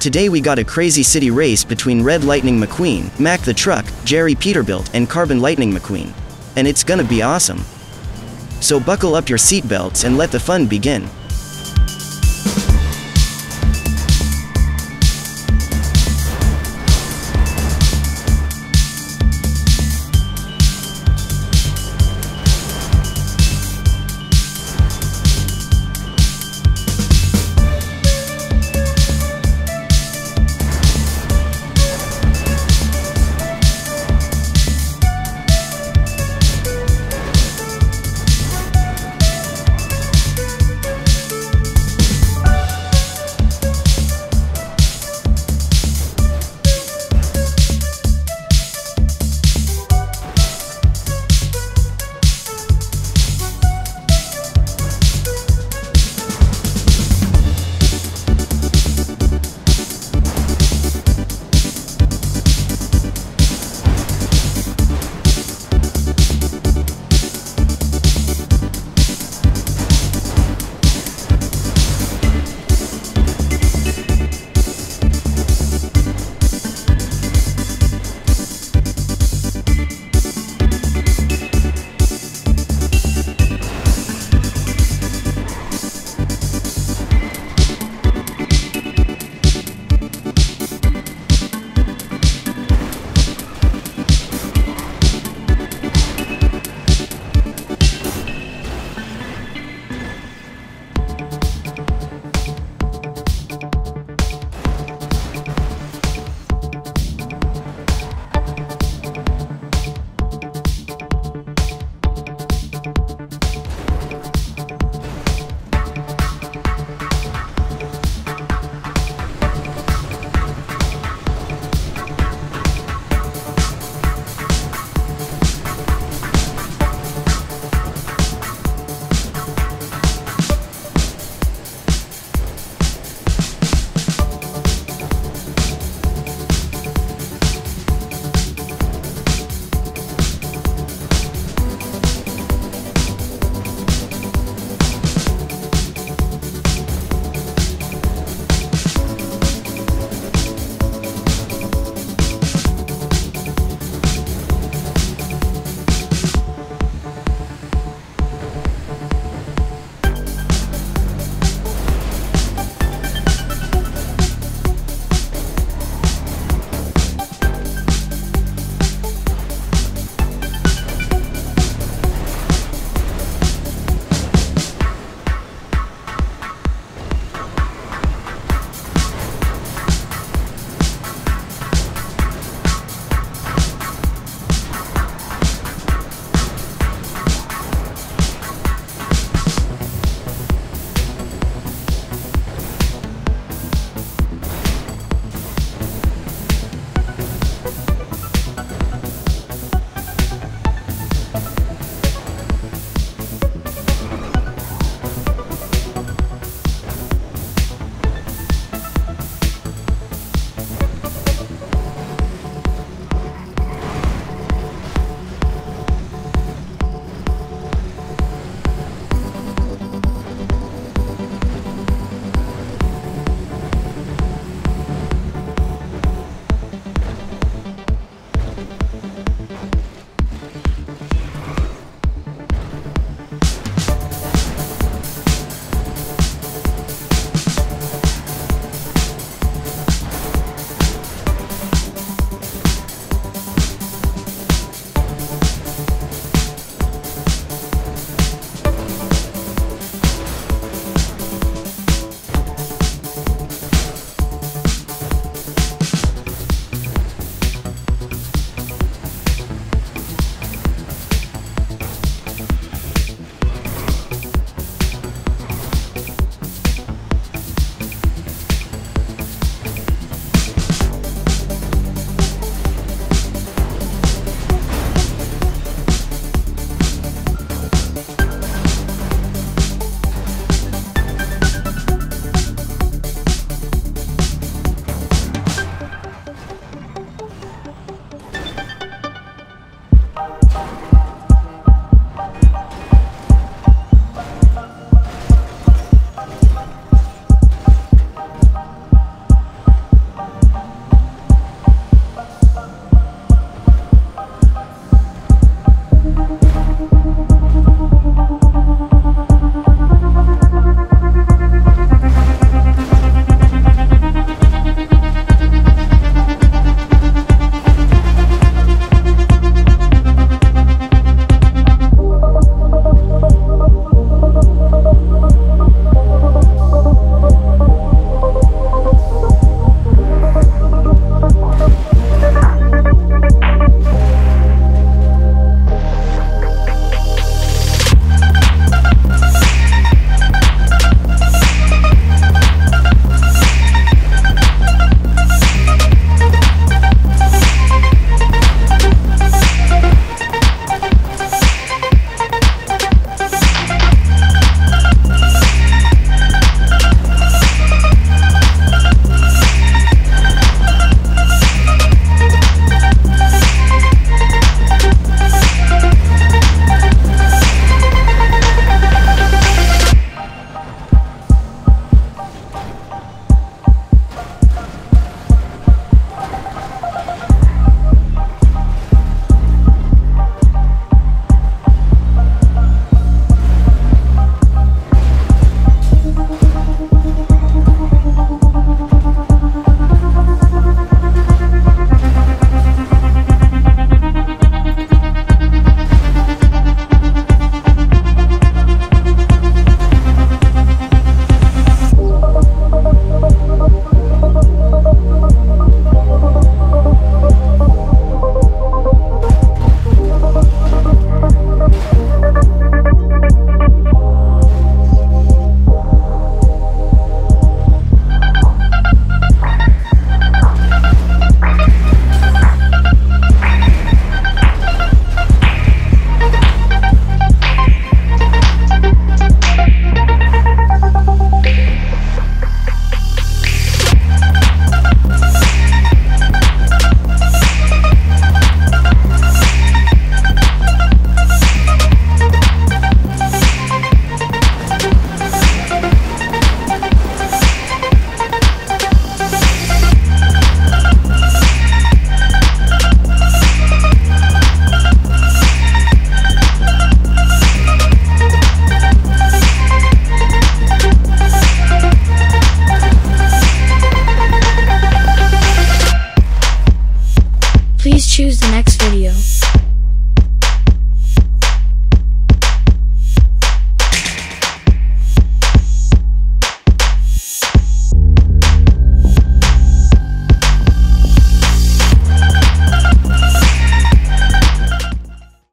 Today we got a crazy city race between Red Lightning McQueen, Mack the Truck, Jerry Peterbilt, and Carbon Lightning McQueen. And it's gonna be awesome. So buckle up your seatbelts and let the fun begin.